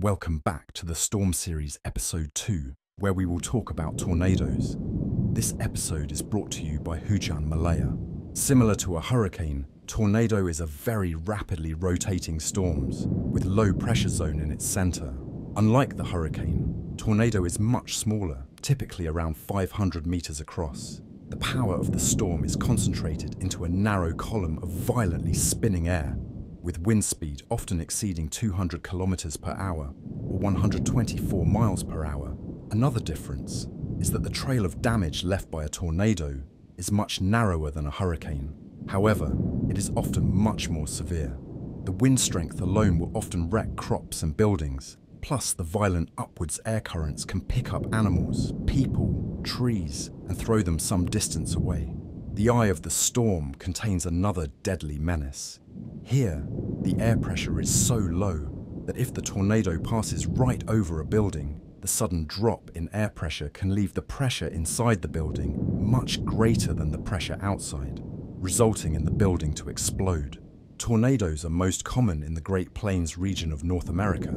Welcome back to the Storm Series Episode 2, where we will talk about tornadoes. This episode is brought to you by Hujan Malaya. Similar to a hurricane, tornado is a very rapidly rotating storms with low pressure zone in its center. Unlike the hurricane, tornado is much smaller, typically around 500 meters across. The power of the storm is concentrated into a narrow column of violently spinning air, with wind speed often exceeding 200 kilometers per hour or 124 miles per hour. Another difference is that the trail of damage left by a tornado is much narrower than a hurricane. However, it is often much more severe. The wind strength alone will often wreck crops and buildings, plus the violent upwards air currents can pick up animals, people, trees, and throw them some distance away. The eye of the storm contains another deadly menace. Here, the air pressure is so low that if the tornado passes right over a building, the sudden drop in air pressure can leave the pressure inside the building much greater than the pressure outside, resulting in the building to explode. Tornadoes are most common in the Great Plains region of North America.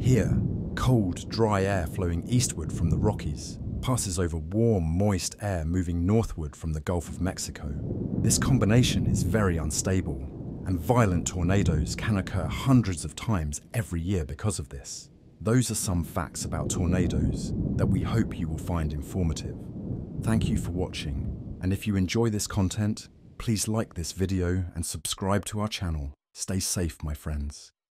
Here, cold, dry air flowing eastward from the Rockies passes over warm, moist air moving northward from the Gulf of Mexico. This combination is very unstable, and violent tornadoes can occur hundreds of times every year because of this. Those are some facts about tornadoes that we hope you will find informative. Thank you for watching, and if you enjoy this content, please like this video and subscribe to our channel. Stay safe, my friends.